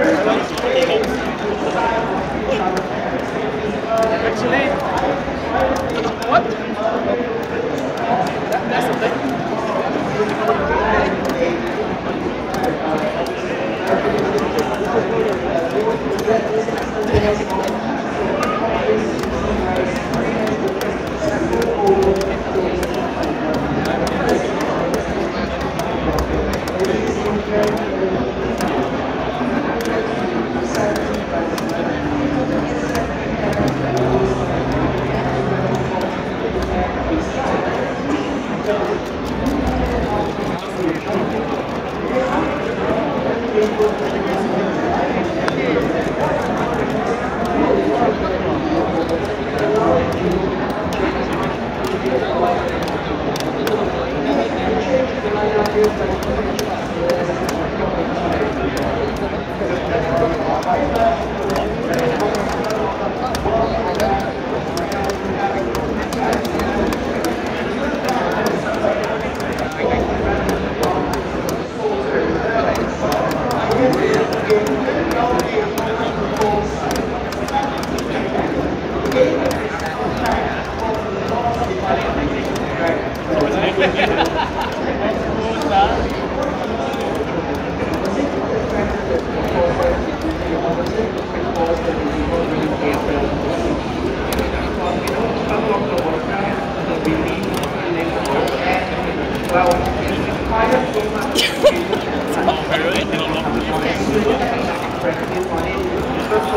Actually, what? That, that's the thing.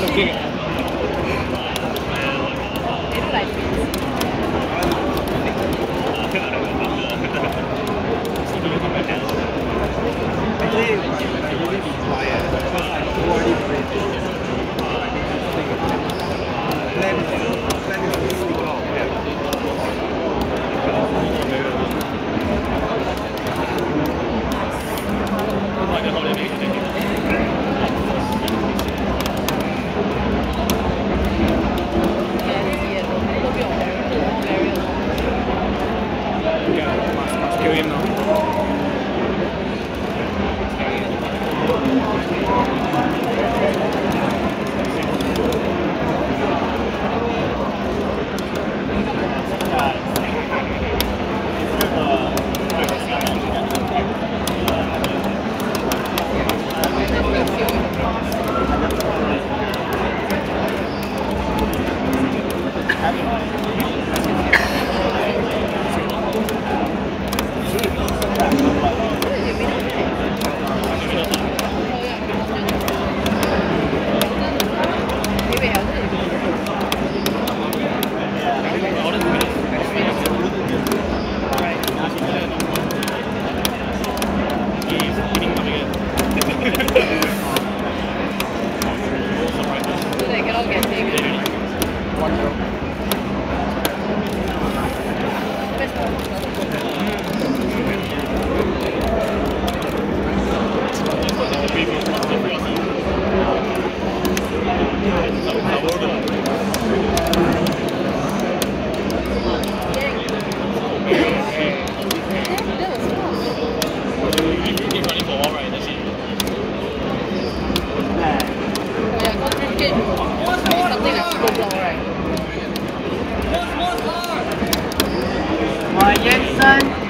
What One zero. Right. One, one, one. Jensen.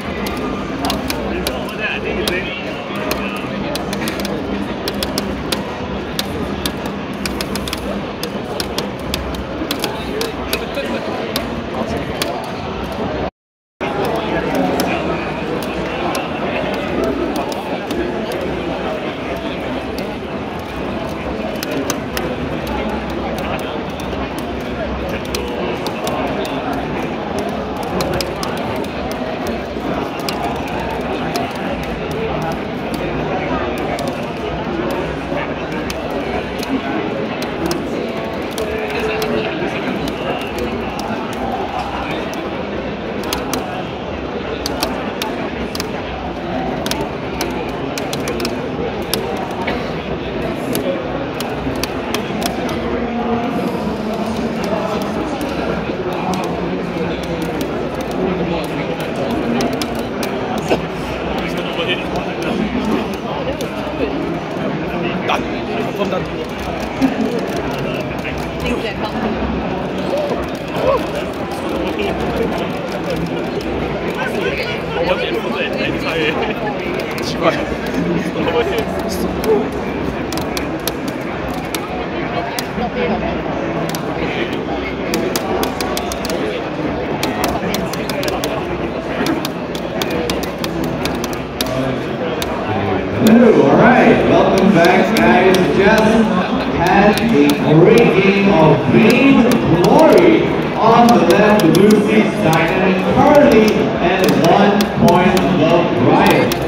Welcome back guys. Just had a great game of Vain Glory on the left, seats dynamic currently at one point above Riot.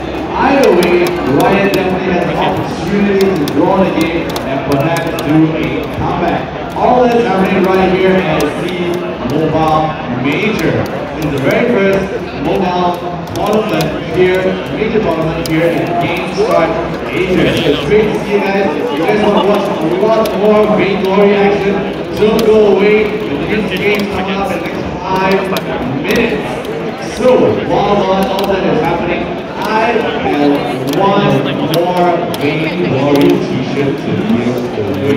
Either way, Riot definitely has an opportunity to draw the game and perhaps do a comeback. All that's happening right here at the Mobile Major. Is the very first mobile tournament here, major tournament here in GameStart Asia. It's great to see you guys. If you guys want to watch a lot more Vainglory action, don't go away. The next game coming up in the next five minutes. So, while all that is happening, I have one more Vainglory t-shirt to give away.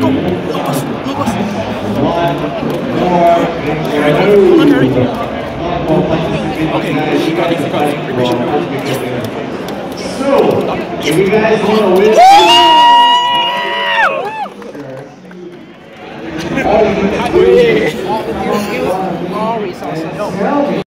One more Vain Glory. One more participating guys. You guys are So, if you guys want to win,